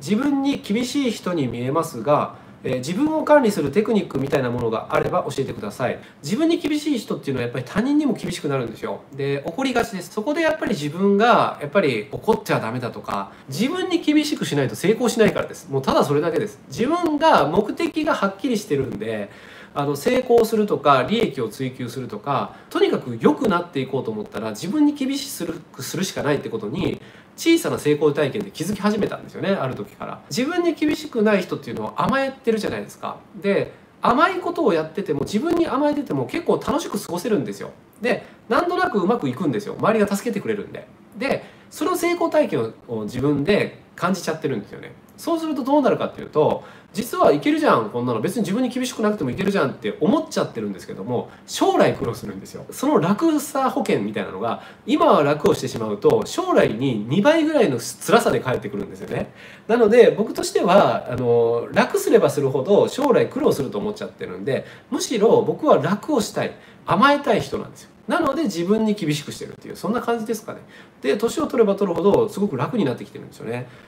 自分に厳しい人に見えますがえー、自分を管理するテクニックみたいなものがあれば教えてください。自分に厳しい人っていうのはやっぱり他人にも厳しくなるんですよ。で怒りがちです。そこでやっぱり自分がやっぱり怒っちゃダメだとか自分に厳しくしないと成功しないからです。もうただそれだけです。自分が目的がはっきりしてるんであの成功するとか利益を追求するとかとにかく良くなっていこうと思ったら自分に厳しくするしかないってことに小さな成功体験で気づき始めたんですよねある時から。自分に厳しくない人っていうのは甘えてるじゃないですか。で甘いことをやってても自分に甘えてても結構楽しく過ごせるんですよ。でなんとなくうまくいくんですよ。周りが助けてくれるんで。でその成功体験を自分で感じちゃってるんですよね。そうするとどうなるかっていうと実はいけるじゃんこんなの。別に自分に厳しくなくてもいけるじゃんって思っちゃってるんですけども将来苦労するんですよ。その楽さ保険みたいなのが今は楽をしてしまうと将来に2倍ぐらいの辛さで返ってくるんですよね。なので僕としてはあの楽すればするほど将来苦労すると思っちゃってるんでむしろ僕は楽をしたい甘えたい人なんですよ。なので自分に厳しくしてるっていうそんな感じですかね。で年を取れば取るほどすごく楽になってきてるんですよね。